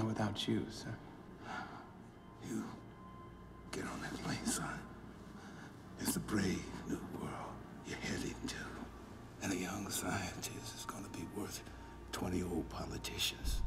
not without you, sir. You get on that plane, son. It's a brave new world you're heading to. And a young scientist is gonna be worth 20 old politicians.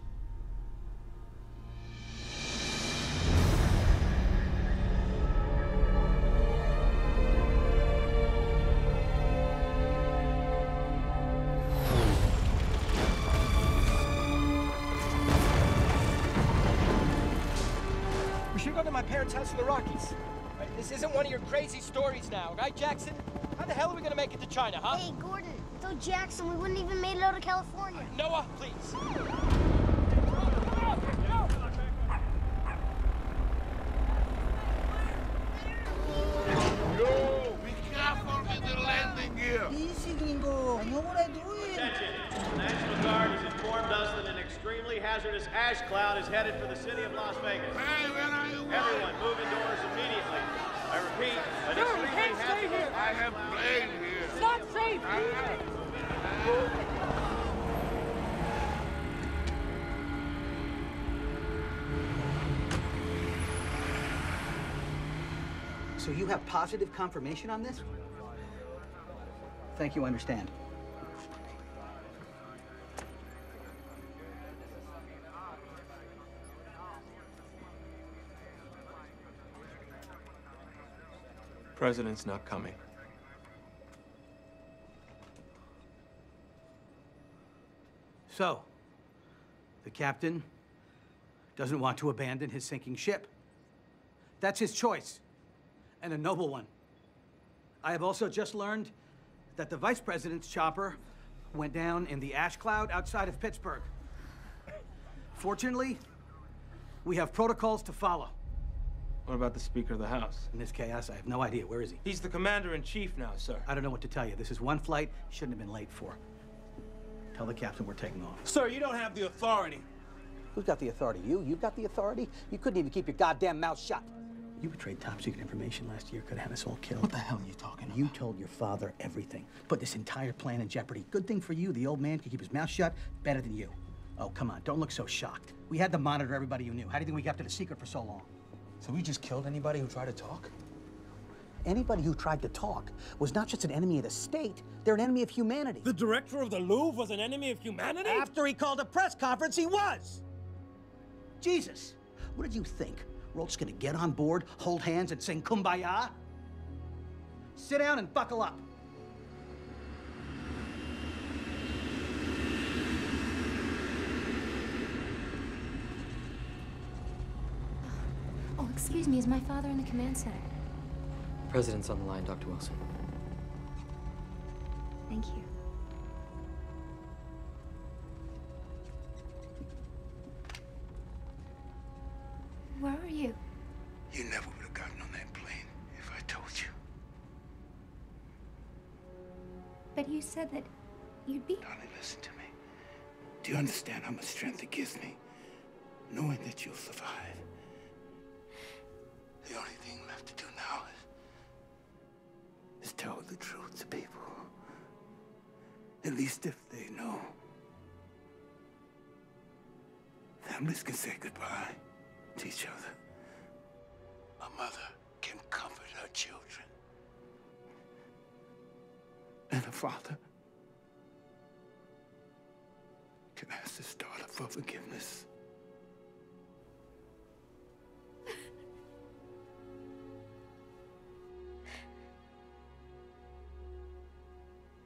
We should go to my parents' house in the Rockies. Right, this isn't one of your crazy stories now, right, Jackson? How the hell are we gonna make it to China, huh? Hey, Gordon, without Jackson, we wouldn't even made it out of California. Uh, Noah, please. Yo, be careful with the landing gear. Easy, gringo. I know what I'm doing. Attention. The National Guard has informed us that an extremely hazardous ash cloud is headed for the city of Las Vegas. Hey, where are you going? Everyone, move indoors immediately. I repeat, an extremely hazardous I have played here. It's not safe. So you have positive confirmation on this? Thank you, I understand. President's not coming. So, the captain doesn't want to abandon his sinking ship. That's his choice, and a noble one. I have also just learned that the vice president's chopper went down in the ash cloud outside of Pittsburgh. Fortunately, we have protocols to follow. What about the Speaker of the House? In this chaos, I have no idea. Where is he? He's the commander in chief now, sir. I don't know what to tell you. This is one flight he shouldn't have been late for. Tell the captain we're taking off. Sir, you don't have the authority. Who's got the authority? You? You've got the authority? You couldn't even keep your goddamn mouth shut. You betrayed top secret information last year. Could have had us all killed. What the hell are you talking about? You told your father everything. Put this entire plan in jeopardy. Good thing for you, the old man could keep his mouth shut better than you. Oh, come on. Don't look so shocked. We had to monitor everybody you knew. How do you think we kept it a secret for so long? So we just killed anybody who tried to talk? Anybody who tried to talk was not just an enemy of the state, they're an enemy of humanity. The director of the Louvre was an enemy of humanity? After he called a press conference, he was! Jesus, what did you think? Just gonna get on board, hold hands, and sing kumbaya? Sit down and buckle up. Excuse me, is my father in the command center? President's on the line, Dr. Wilson. Thank you. Where are you? You never would have gotten on that plane if I told you. But you said that you'd be. Darling, listen to me. Do you understand how much strength it gives me? Knowing that you'll survive. The only thing left to do now is, is tell the truth to people. At least if they know. Families can say goodbye to each other. A mother can comfort her children. And a father can ask his daughter for forgiveness.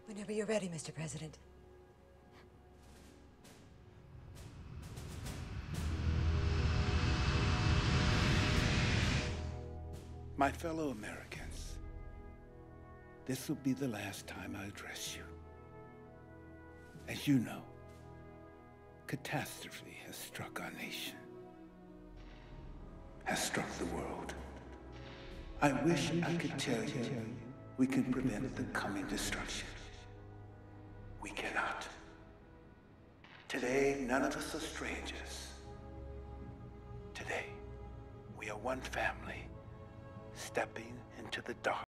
Whenever you're ready, Mr. President. My fellow Americans, this will be the last time I address you. As you know, catastrophe has struck our nation, has struck the world. I wish I could tell you we can prevent the coming destruction. We cannot. Today, none of us are strangers. Today, we are one family stepping into the dark.